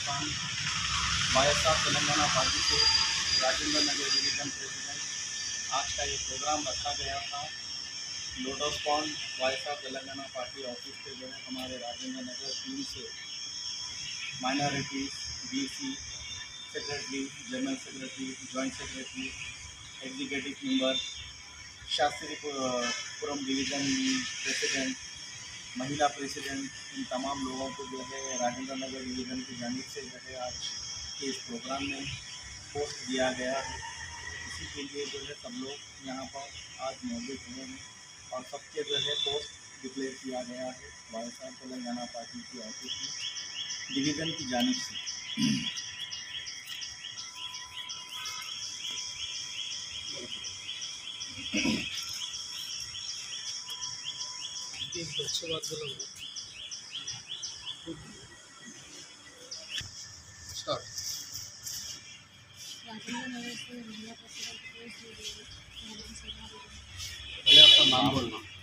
Khan YSR Telangana, party से राजेंद्र नगर division president. आज का ये प्रोग्राम रखा गया था। Lotus pond YSR Telangana party office पे जो है हमारे राजेंद्र नगर टीम से minorities, BC, secretary, general secretary, joint secretary, executive member Shastripuram division president महिला प्रेसिडेंट इन तमाम लोगों को जो है राजेंद्र नगर डिवीज़न की जानिब से जो है आज के इस प्रोग्राम में पोस्ट दिया गया है। इसी के लिए जो है सब लोग यहाँ पर आज मौजूद हुए हैं और सबके जो है पोस्ट डिक्लेयर किया गया है। वाई तेलंगाना पार्टी की ऑफ़िस में डिवीज़न की जानिब से। अच्छी को पहले आपका नाम बोलना